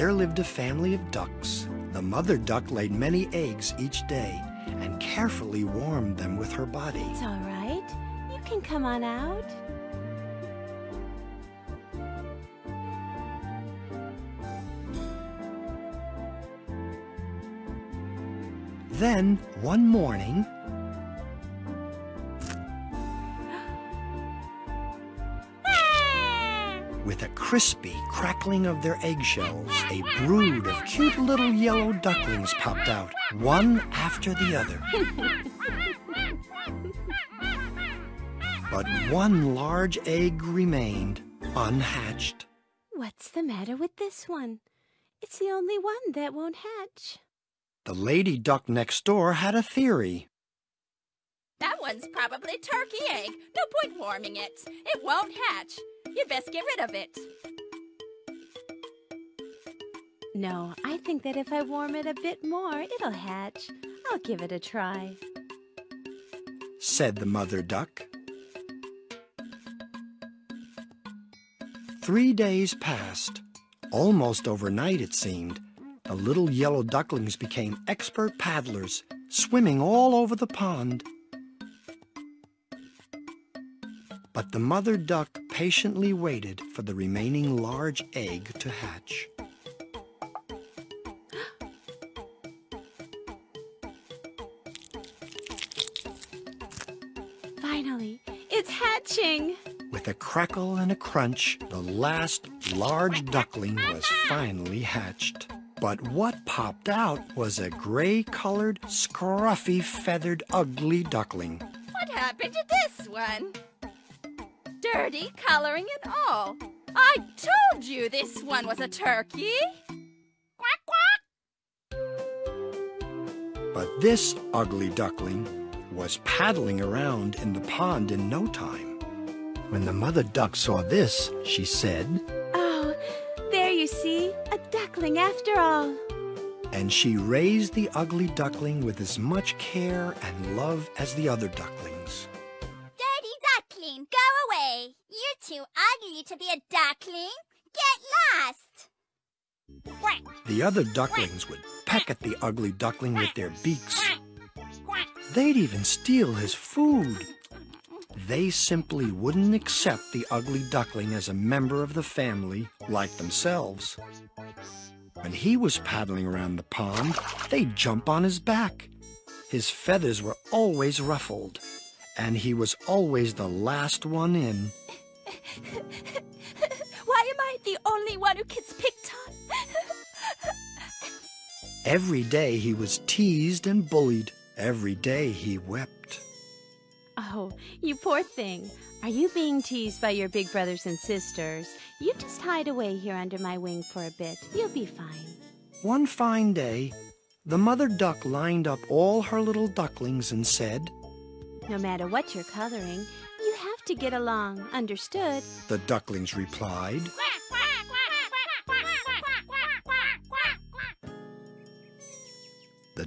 there lived a family of ducks. The mother duck laid many eggs each day and carefully warmed them with her body. It's all right. You can come on out. Then, one morning, with a crispy crackling of their eggshells, a brood of cute little yellow ducklings popped out, one after the other. But one large egg remained unhatched. What's the matter with this one? It's the only one that won't hatch. The lady duck next door had a theory. That one's probably turkey egg. No point warming it. It won't hatch. You'd best get rid of it. No, I think that if I warm it a bit more, it'll hatch. I'll give it a try. said the mother duck. Three days passed. Almost overnight, it seemed. The little yellow ducklings became expert paddlers, swimming all over the pond. But the mother duck patiently waited for the remaining large egg to hatch. Finally, it's hatching. With a crackle and a crunch, the last large duckling was finally hatched. But what popped out was a gray-colored, scruffy, feathered, ugly duckling. What happened to this one? Dirty coloring and all. I told you this one was a turkey. Quack, quack. But this ugly duckling was paddling around in the pond in no time. When the mother duck saw this, she said, Oh, there you see, a duckling after all. and she raised the ugly duckling with as much care and love as the other ducklings. To be a duckling. Get lost. The other ducklings would peck at the ugly duckling with their beaks. They'd even steal his food. They simply wouldn't accept the ugly duckling as a member of the family like themselves. When he was paddling around the pond, they'd jump on his back. His feathers were always ruffled, and he was always the last one in. Only one who gets picked on? Every day he was teased and bullied. Every day he wept. Oh, you poor thing. Are you being teased by your big brothers and sisters? You just hide away here under my wing for a bit. You'll be fine. One fine day, the mother duck lined up all her little ducklings and said, No matter what you're coloring, you have to get along. Understood? The ducklings replied,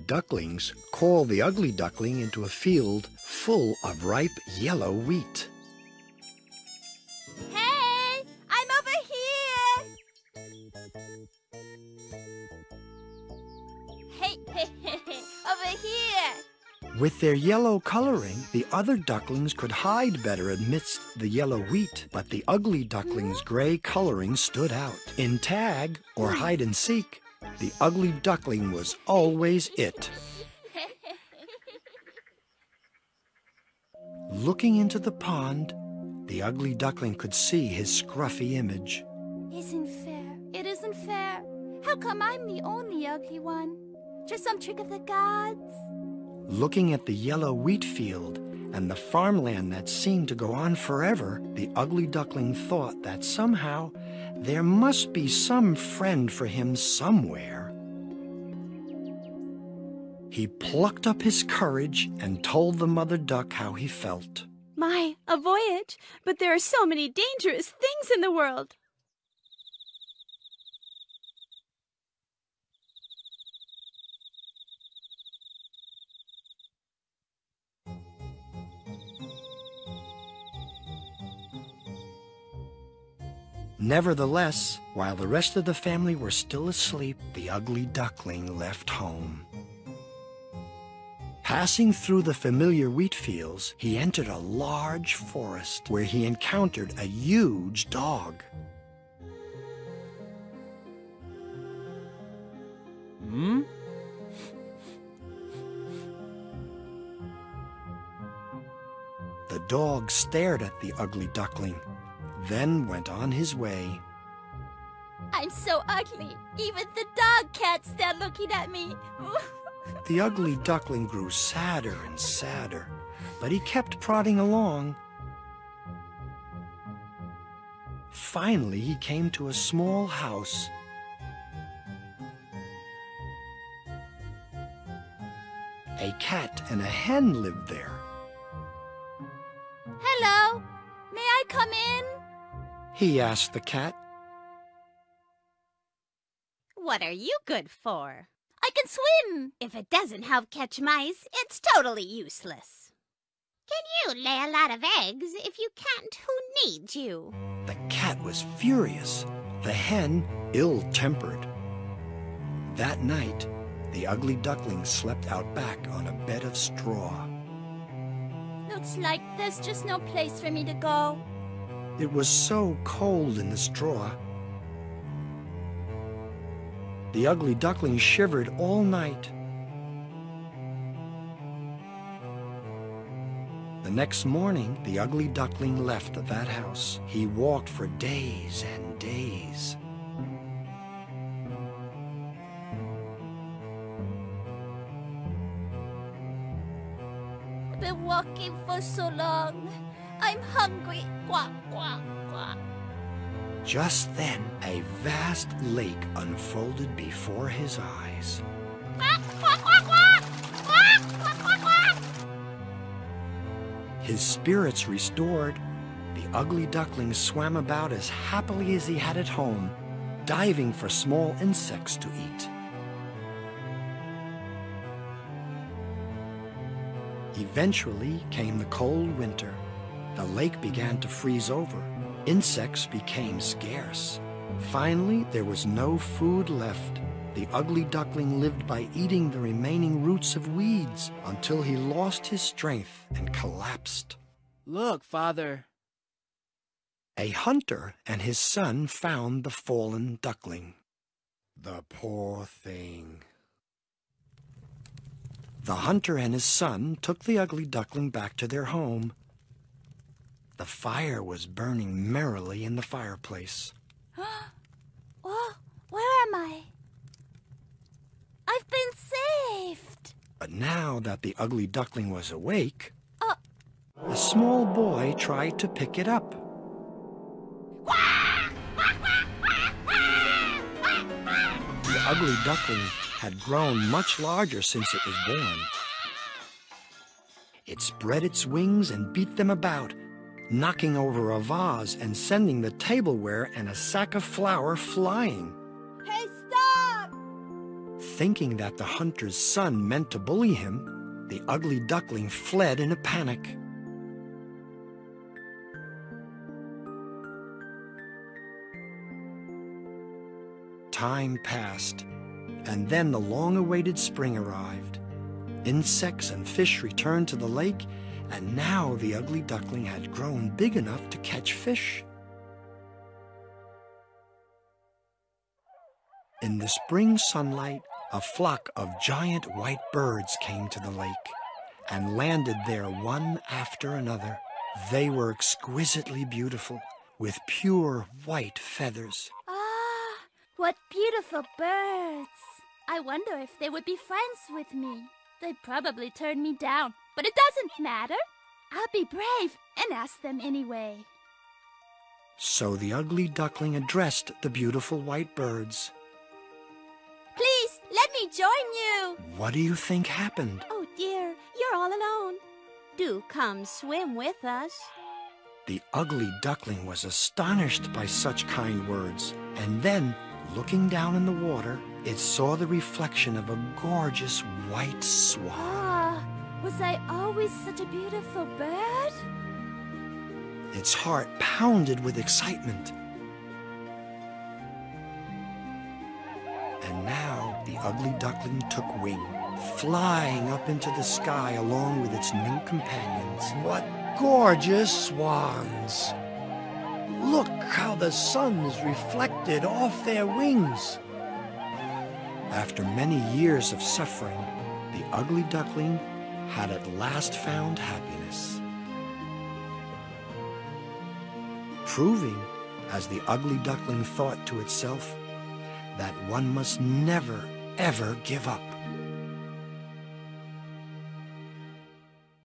ducklings call the ugly duckling into a field full of ripe yellow wheat. Hey, I'm over here. Hey, hey, hey, hey, over here. With their yellow coloring, the other ducklings could hide better amidst the yellow wheat, but the ugly duckling's hmm? gray coloring stood out. In tag or hide and seek, the ugly duckling was always it. Looking into the pond, the ugly duckling could see his scruffy image. Isn't fair. It isn't fair. How come I'm the only ugly one? Just some trick of the gods? Looking at the yellow wheat field and the farmland that seemed to go on forever, the ugly duckling thought that somehow there must be some friend for him somewhere. He plucked up his courage and told the mother duck how he felt. My, a voyage! But there are so many dangerous things in the world. Nevertheless, while the rest of the family were still asleep, the ugly duckling left home. Passing through the familiar wheat fields, he entered a large forest where he encountered a huge dog. Hmm? The dog stared at the ugly duckling, then went on his way. I'm so ugly. Even the dog can't stand looking at me. The ugly duckling grew sadder and sadder, but he kept prodding along. Finally, he came to a small house. A cat and a hen lived there. Hello. May I come in? He asked the cat. What are you good for? I can swim. If it doesn't help catch mice, it's totally useless. Can you lay a lot of eggs? If you can't, who needs you? The cat was furious, the hen ill-tempered. That night, the ugly duckling slept out back on a bed of straw. Looks like there's just no place for me to go. It was so cold in the straw. The ugly duckling shivered all night. The next morning, the ugly duckling left that house. He walked for days and days. I've been walking for so long. I'm hungry. Quack, quack, quack. Just then, a vast lake unfolded before his eyes. Quack, quack, quack, quack. Quack, quack, quack, quack. His spirits restored, the ugly duckling swam about as happily as he had at home, diving for small insects to eat. Eventually came the cold winter. The lake began to freeze over. Insects became scarce. Finally, there was no food left. The ugly duckling lived by eating the remaining roots of weeds until he lost his strength and collapsed. Look, Father. A hunter and his son found the fallen duckling. The poor thing. The hunter and his son took the ugly duckling back to their home. The fire was burning merrily in the fireplace. Oh, where am I? I've been saved. But now that the ugly duckling was awake, Uh. a small boy tried to pick it up. The ugly duckling had grown much larger since it was born. It spread its wings and beat them about, knocking over a vase and sending the tableware and a sack of flour flying. Hey, stop! Thinking that the hunter's son meant to bully him, the ugly duckling fled in a panic. Time passed, and then the long-awaited spring arrived. Insects and fish returned to the lake, and now the ugly duckling had grown big enough to catch fish. In the spring sunlight, a flock of giant white birds came to the lake and landed there one after another. They were exquisitely beautiful, with pure white feathers. Ah, what beautiful birds. I wonder if they would be friends with me. They'd probably turn me down, but it doesn't matter. I'll be brave and ask them anyway. So the ugly duckling addressed the beautiful white birds. Please, let me join you. What do you think happened? Oh dear, you're all alone. Do come swim with us. The ugly duckling was astonished by such kind words, and then, looking down in the water, it saw the reflection of a gorgeous white swan. Ah, was I always such a beautiful bird? Its heart pounded with excitement. And now the ugly duckling took wing, flying up into the sky along with its new companions. What gorgeous swans! Look how the sun's reflected off their wings. After many years of suffering, the ugly duckling had at last found happiness. Proving, as the ugly duckling thought to itself, that one must never, ever give up.